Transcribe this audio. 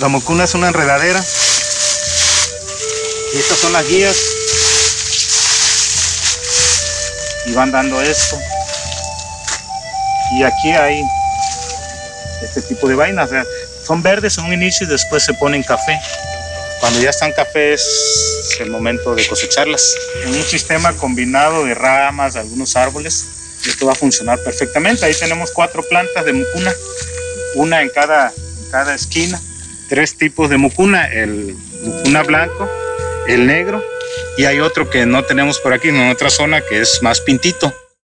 La mucuna es una enredadera. Y estas son las guías. Y van dando esto. Y aquí hay este tipo de vainas. son verdes en un inicio y después se ponen café. Cuando ya están cafés es el momento de cosecharlas. En un sistema combinado de ramas, algunos árboles, esto va a funcionar perfectamente. Ahí tenemos cuatro plantas de mucuna, una en cada, en cada esquina. Tres tipos de mucuna, el mucuna blanco, el negro y hay otro que no tenemos por aquí, en otra zona que es más pintito.